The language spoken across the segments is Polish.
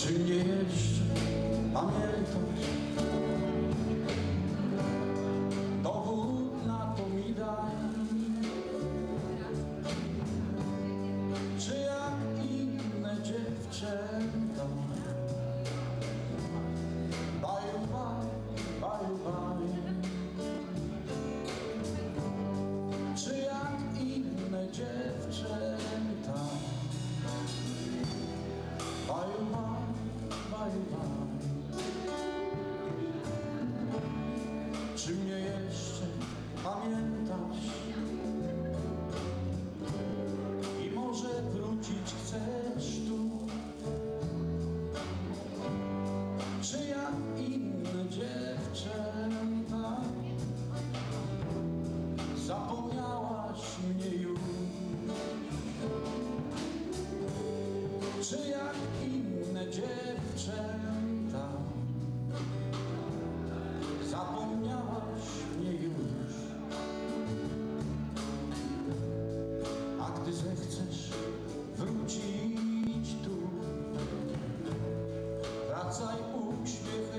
czy mnie jeszcze? güçlük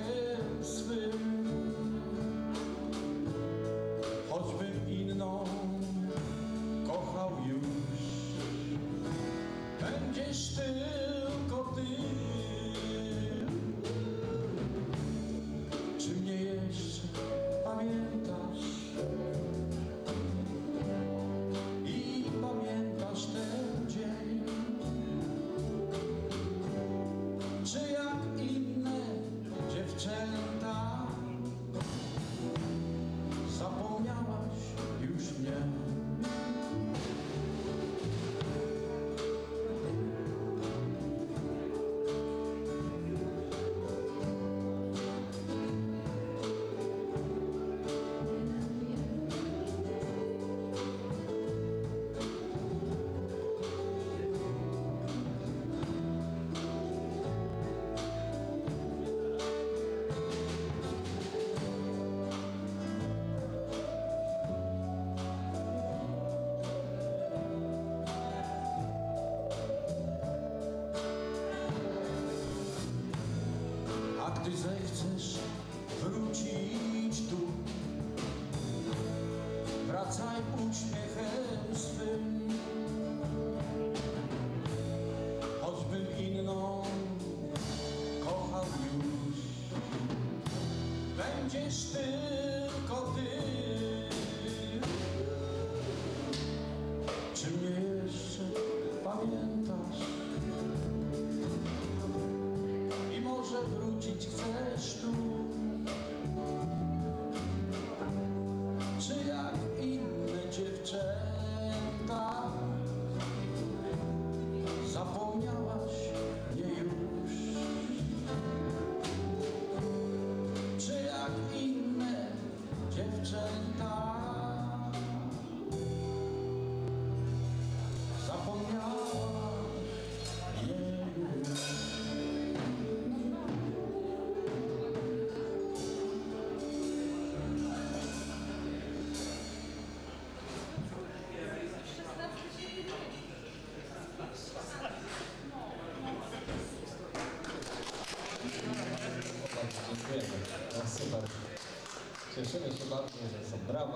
gdy zechcesz wrócić tu, wracaj uśmiechem swym. Choćbym inną kochał już, będziesz ty. Se sono soldato, sono brava.